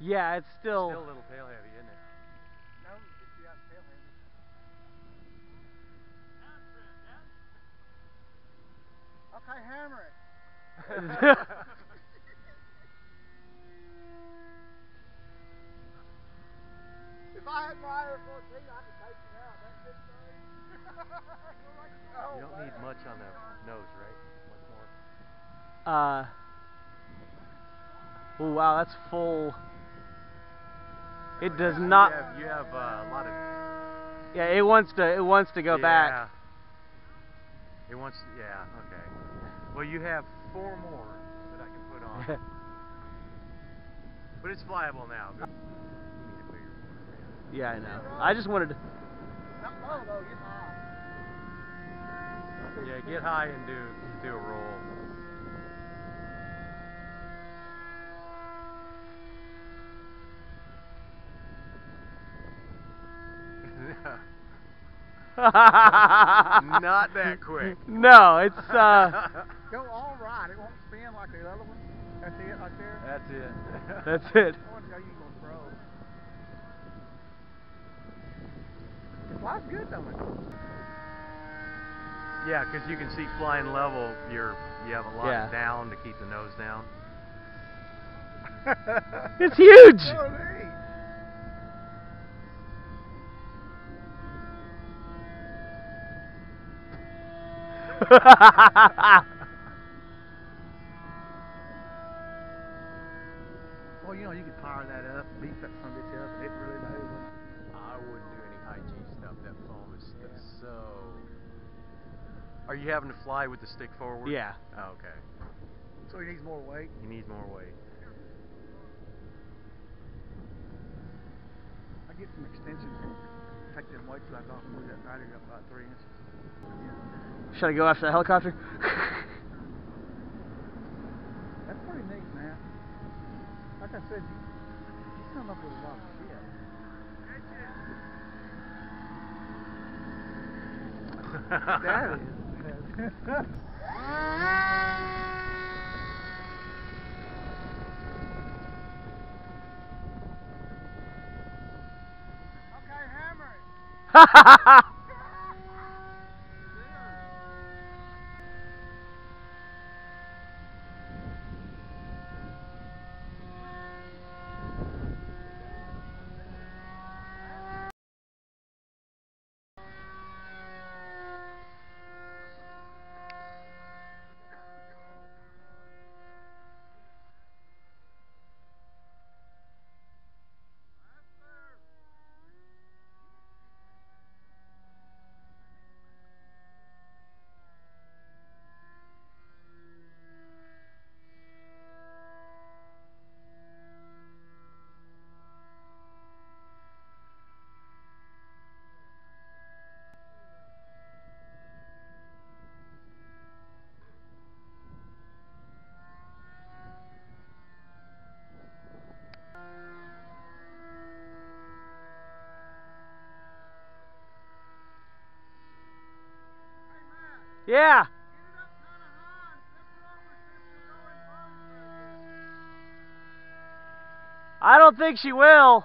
Yeah, it's still. Still a little tail heavy, isn't it? No, it's the tail heavy. Okay, hammer it. If I had my Air 14, I could take it out. That big thing. You don't need much on the nose, right? Much more. uh. Oh wow, that's full. It does not. You have, you have uh, a lot of. Yeah, it wants to. It wants to go back. It wants. Yeah. Okay. Well, you have four more that I can put on, but it's flyable now. You need a bigger one. Yeah, I know. I just wanted to. Not low though, get high. Yeah, get high and do do a roll. Not that quick. No, it's uh. Go all right. It won't spin like the other one. That's it right there. That's it. That's it. I want to know you gonna throw. It flies good though. Yeah, because you can see flying level. You're you have a lot Yeah. down to keep the nose down. It's huge. Well, you know, you could power that up, beef that some bitch up, and it really moves. I wouldn't do any high G stuff. That foam is is so. Are you having to fly with the stick forward? Yeah. Oh, okay. So he needs more weight. He needs more weight. I get some extensions. Take them weights back off and move that battery up about three inches. Should I go after the helicopter? That's pretty neat, man. Like I said, you, you come up with a lot of shit. That is. okay, hammer it. yeah. I don't think she will.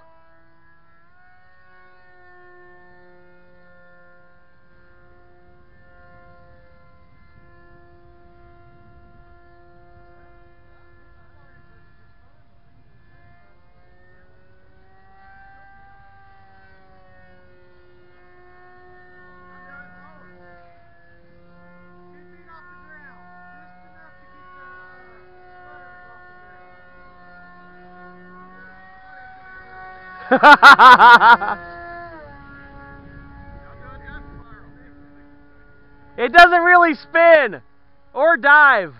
it doesn't really spin or dive.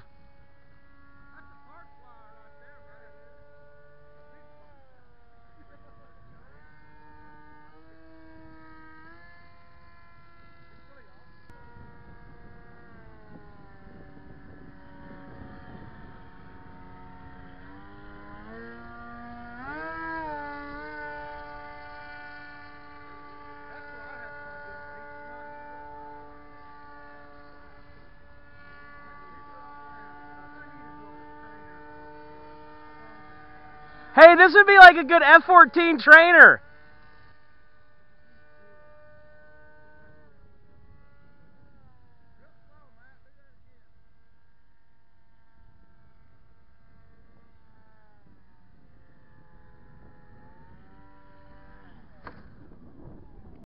Hey, this would be like a good F-14 trainer.